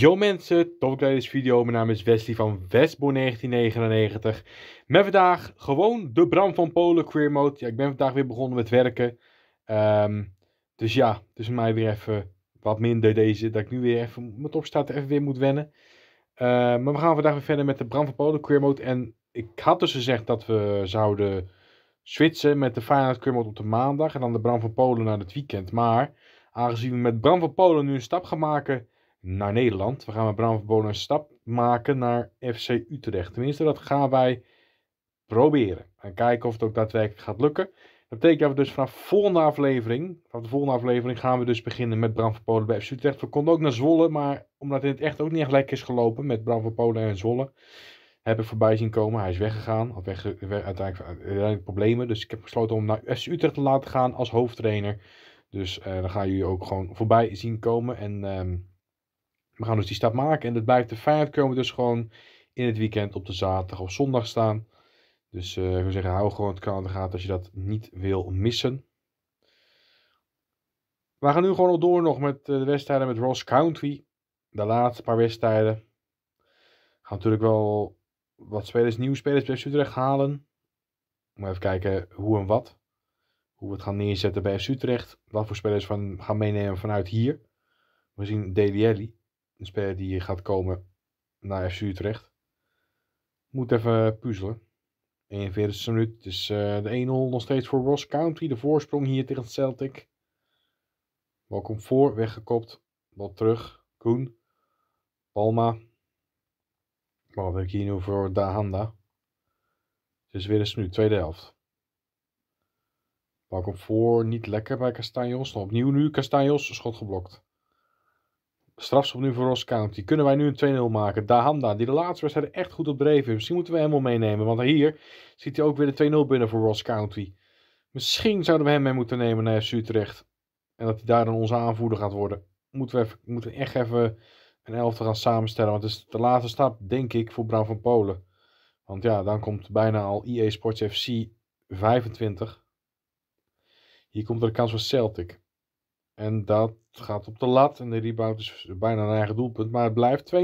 Yo mensen, tof dat deze video. Mijn naam is Wesley van Westbourne 1999. Met vandaag gewoon de Bram van Polen Queer Mode. Ja, ik ben vandaag weer begonnen met werken. Ehm, dus ja, voor mij weer even wat minder deze. Dat ik nu weer even mijn opstarten even weer moet wennen. Ehm, maar we gaan vandaag weer verder met de Bram van Polen Queer Mode. En ik had dus gezegd dat we zouden switchen met de Feyenoord Queer Mode op de maandag. En dan de Bram van Polen naar het weekend. Maar aangezien we met Bram van Polen nu een stap gaan maken naar Nederland. We gaan met Bram van Polen een stap maken naar FC Utrecht. Tenminste, dat gaan wij proberen. En kijken of het ook daadwerkelijk gaat lukken. Dat betekent dat we dus vanaf de volgende aflevering, vanaf de volgende aflevering gaan we dus beginnen met Bram van Polen bij FC Utrecht. We konden ook naar Zwolle, maar omdat het echt ook niet echt lekker is gelopen met Bram van Polen en Zwolle, heb ik voorbij zien komen. Hij is weggegaan, had weg, uiteindelijk, problemen. Dus ik heb besloten om naar FC Utrecht te laten gaan als hoofdtrainer. Dus uh, dan gaan jullie ook gewoon voorbij zien komen. En um, we gaan dus die stap maken. En dat blijft de komen dus gewoon in het weekend op de zaterdag of zondag staan. Dus uh, ik wil zeggen, hou gewoon het kanaal in de gaten als je dat niet wil missen. We gaan nu gewoon door nog met eh, de wedstrijden met Ross County. De laatste paar wedstrijden. We gaan natuurlijk wel wat spelers, nieuwe spelers bij Utrecht halen. Maar even kijken hoe en wat. Hoe we het gaan neerzetten bij Utrecht. Wat voor spelers gaan meenemen vanuit hier. We zien Delielli. Een speler die gaat komen naar FC Utrecht. Moet even puzzelen. 41 minuut. Het is uh, de 1-0 nog steeds voor Ross County. De voorsprong hier tegen Celtic. Bal komt voor, weggekopt. Bal terug. Koen. Palma. Wat heb ik hier nu voor Dahanda? Is weer een minuut, tweede helft. Komt voor, niet lekker bij Castanjos. Opnieuw nu, Castanjos, schot geblokt. Strafschop nu voor Ross County. Kunnen wij nu een 2-0 maken? Dahanda, die de laatste wedstrijd echt goed op is. Misschien moeten we hem wel meenemen. Want hier ziet hij ook weer de 2-0 binnen voor Ross County. Misschien zouden we hem mee moeten nemen naar FC Utrecht. En dat hij daar dan onze aanvoerder gaat worden. Moeten we, moeten echt even een elftal gaan samenstellen. Want het is de laatste stap, denk ik, voor Bram van Polen. Want ja, dan komt bijna al EA Sports FC 25. Hier komt er de kans voor Celtic. En dat gaat op de lat. En de rebound is bijna een eigen doelpunt. Maar het blijft 2-0.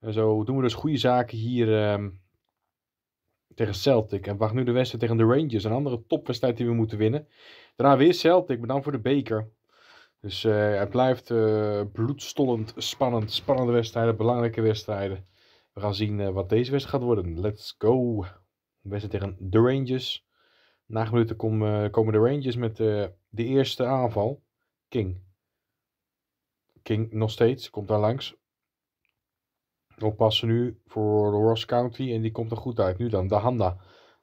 En zo doen we dus goede zaken hier um, tegen Celtic. En wacht nu de wedstrijd tegen de Rangers. Een andere topwedstrijd die we moeten winnen. Daarna weer Celtic, maar dan voor de beker. Dus uh, het blijft uh, bloedstollend, spannend. Spannende wedstrijden, belangrijke wedstrijden. We gaan zien uh, wat deze wedstrijd gaat worden. Let's go. Wedstrijd tegen de Rangers. Na minuten kom, komen de Rangers met de eerste aanval. King. King nog steeds, komt daar langs. Oppassen nu voor Ross County en die komt er goed uit. Nu dan, de Handa.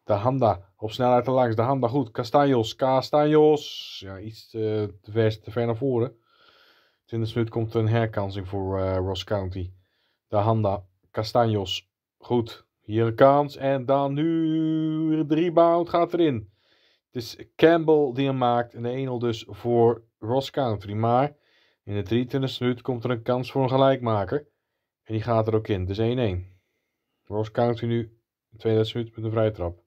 De Handa, op snelheid er langs. De Handa, goed. Castanjos, Castanjos. Ja, iets te, te, ver, te ver naar voren. 20 minuten komt een herkansing voor uh, Ross County. De Handa, Castanjos. Goed, hier een kans. En dan nu de rebound gaat erin. Het is Campbell die hem maakt. En de 1-0 dus voor Ross County. Maar in de 23e minuut komt er een kans voor een gelijkmaker. En die gaat er ook in. Dus 1-1. Ross County nu 32 minuut met een vrije trap.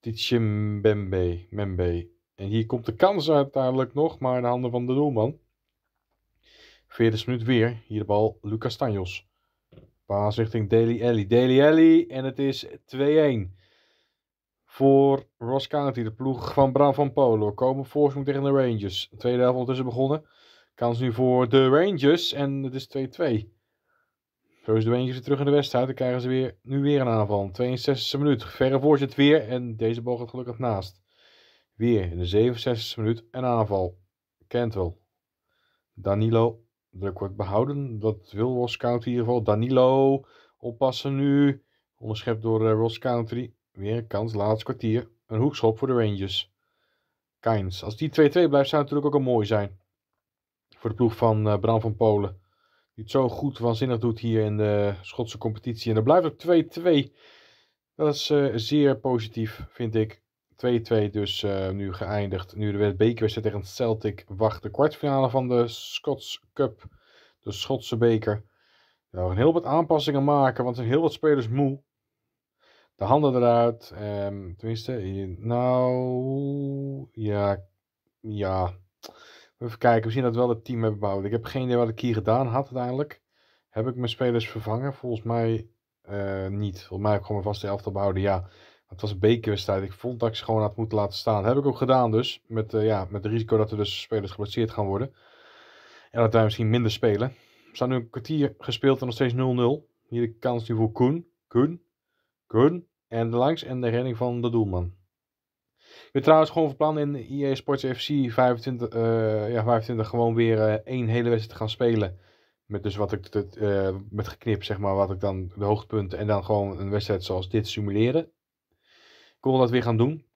Tietje. Membe. En hier komt de kans uiteindelijk nog, maar in de handen van de doelman. 40 minuut weer. Hier de bal Lucas Tanjos. Paas richting Daly Ellie. Daly Ellie. En het is 2-1 voor Ross County, de ploeg van Bram van Polo. Komen voorsprong tegen de Rangers. De tweede helft ondertussen begonnen. Kans nu voor de Rangers en het is 2-2. Zo is de Rangers weer terug in de wedstrijd. Dan krijgen ze weer, nu weer een aanval. 62e minuut. Verre voorzet weer en deze bal gaat gelukkig naast. Weer in de 67e minuut een aanval. Cantwell. Danilo. Druk wordt behouden. Dat wil Ross County in ieder geval. Danilo. Oppassen nu. Onderschept door uh, Ross County. Weer een kans, laatste kwartier. Een hoekschop voor de Rangers. Kynes. Als die 2-2 blijft, zou het natuurlijk ook al mooi zijn. Voor de ploeg van uh, Bram van Polen. Die het zo goed waanzinnig doet hier in de Schotse competitie. En dan blijft ook 2-2. Dat is uh, zeer positief, vind ik. 2-2 dus uh, nu geëindigd. Nu de bekerwedstrijd tegen Celtic wacht. De kwartfinale van de Scots Cup. De Schotse beker. We gaan heel wat aanpassingen maken, want er zijn heel wat spelers moe de handen eruit. Um, tenminste, nou, ja, ja. Even kijken, we zien dat wel het team hebben gebouwd. Ik heb geen idee wat ik hier gedaan had uiteindelijk. Heb ik mijn spelers vervangen? Volgens mij uh, niet. Volgens mij heb ik gewoon mijn vaste elftal behouden, ja. Het was een bekerwedstrijd. Ik vond dat ik ze gewoon had moeten laten staan. Dat heb ik ook gedaan dus. Met, uh, ja, met het risico dat er dus spelers geblesseerd gaan worden. En dat wij misschien minder spelen. We staan nu een kwartier gespeeld en nog steeds 0-0. Hier de kans nu voor Koen. Koen. Koen. En langs en de redding van de doelman. Ik ben trouwens gewoon van plan in EA Sports FC 25, uh, ja, 25 gewoon weer uh, één hele wedstrijd te gaan spelen. Met dus wat ik uh, met geknip, zeg maar, wat ik dan de hoogtepunten en dan gewoon een wedstrijd zoals dit simuleren. Ik wil dat weer gaan doen.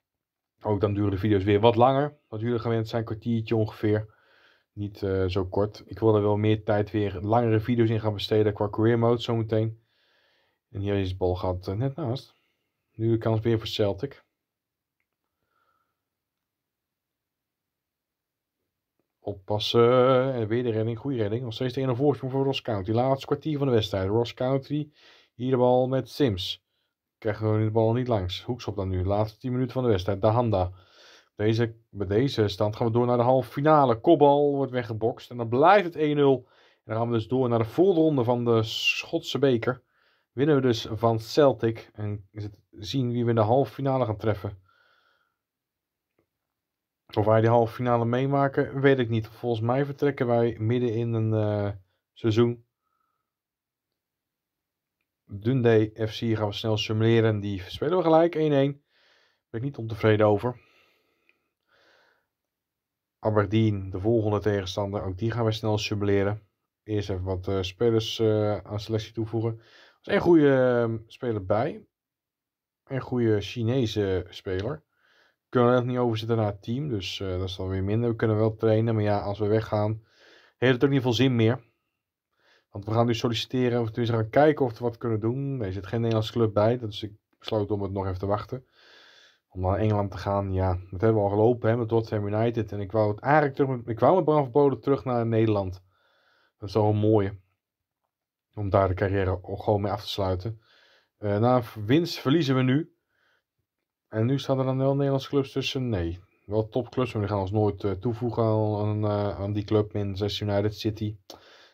Ook dan duren de video's weer wat langer. Wat jullie gewend zijn, een kwartiertje ongeveer. Niet zo kort. Ik wil er wel meer tijd weer langere video's in gaan besteden qua career mode zometeen. En hier is de bal gaat uh, net naast. Nu de kans weer voor Celtic. Oppassen. En weer de redding. Goede redding. Nog steeds de 1 voorsprong voor Ross County. Laatste kwartier van de wedstrijd. Ross County. Hier de bal met Sims. Krijgen we de bal niet langs. Hoekschop dan nu. Laatste 10 minuten van de wedstrijd. Dahanda. Deze, bij deze stand gaan we door naar de halve finale. Kopbal wordt weggebokst. En dan blijft het 1-0. En dan gaan we dus door naar de volgende ronde van de Schotse beker. Winnen we dus van Celtic. En zien wie we in de halve finale gaan treffen. Of wij die halve finale meemaken, weet ik niet. Volgens mij vertrekken wij midden in een uh, seizoen. Dundee FC gaan we snel simuleren. Die spelen we gelijk 1-1. Ben ik niet ontevreden over. Aberdeen, de volgende tegenstander, ook die gaan we snel simuleren. Eerst even wat uh, spelers uh, aan selectie toevoegen. Er is één goede uh, speler bij. Een goede Chinese speler kunnen er niet overzetten naar het team. Dus uh, dat is dan weer minder. We kunnen wel trainen. Maar ja, als we weggaan, heeft het ook niet veel zin meer. Want we gaan nu solliciteren. Of we gaan kijken of we wat kunnen doen. Er zit geen Nederlandse club bij. Dus ik besloot om het nog even te wachten. Om naar Engeland te gaan. Ja, dat hebben we al gelopen hè, met Tottenham United. En ik wou het eigenlijk terug ik wou met Bram Verboden terug naar Nederland. Dat is wel een mooie. Om daar de carrière gewoon mee af te sluiten. Uh, na winst verliezen we nu. En nu staan er dan wel Nederlandse clubs tussen? Nee. Wel topclubs, maar die gaan ons nooit uh, toevoegen aan, uh, aan die club. Manchester United City.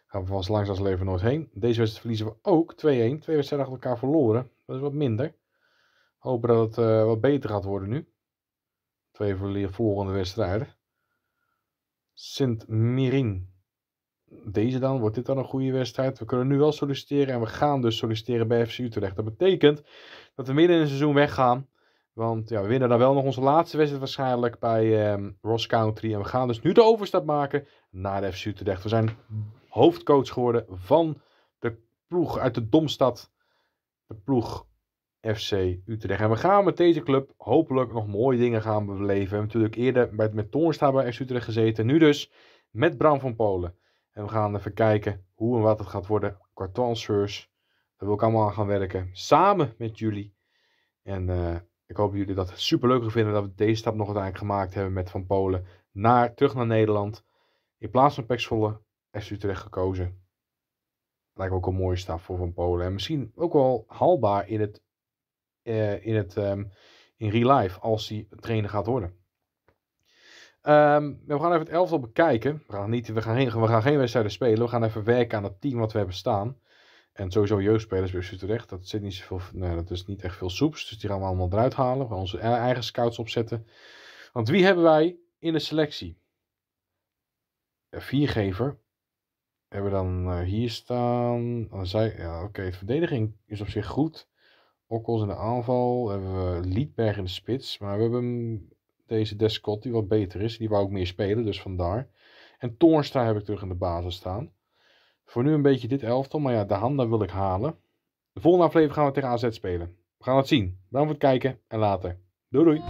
Gaan we vast langs als leven nooit heen. Deze wedstrijd verliezen we ook 2-1. Twee wedstrijden achter elkaar verloren. Dat is wat minder. Hopen dat het wat beter gaat worden nu. Twee volgende wedstrijden. Sint-Mirin. Deze dan, wordt dit dan een goede wedstrijd? We kunnen nu wel solliciteren en we gaan dus solliciteren bij FC Utrecht. Dat betekent dat we midden in het seizoen weggaan. Want ja, we winnen dan wel nog onze laatste wedstrijd waarschijnlijk bij um, Ross Country. En we gaan dus nu de overstap maken naar de FC Utrecht. We zijn hoofdcoach geworden van de ploeg uit de Domstad. De ploeg FC Utrecht. En we gaan met deze club hopelijk nog mooie dingen gaan beleven. We hebben natuurlijk eerder met, met Toornstra bij FC Utrecht gezeten. Nu dus met Bram van Polen. En we gaan even kijken hoe en wat het gaat worden qua transfers. Daar wil ik allemaal aan gaan werken. Samen met jullie. En... Uh, ik hoop dat jullie dat super leuk vinden dat we deze stap nog uiteindelijk gemaakt hebben met Van Polen naar, terug naar Nederland. In plaats van Pexvolle FC Utrecht gekozen. Lijkt ook een mooie stap voor Van Polen. En misschien ook wel haalbaar in het, uh, in, het um, in real life als hij trainer gaat worden. Um, we gaan even het elftal bekijken. We gaan, niet, we, gaan geen, we gaan geen wedstrijden spelen. We gaan even werken aan het team wat we hebben staan. En sowieso jeugdspelers bij Utrecht, dat zit niet zoveel, nee, dat is niet echt veel soeps. Dus die gaan we allemaal eruit halen. We gaan onze e-, eigen scouts opzetten. Want wie hebben wij in de selectie? Een viergever. Hebben we dan uh, hier staan. Ja, oké, de verdediging is op zich goed. Okkels in de aanval. Hebben we Liedberg in de spits. Maar we hebben deze Descott die wat beter is. Die wou ook meer spelen, dus vandaar. En Toornstra heb ik terug in de basis staan. Voor nu een beetje dit elftal, maar ja, de handen wil ik halen. De volgende aflevering gaan we tegen AZ spelen. We gaan het zien. Bedankt voor het kijken en later. Doei doei.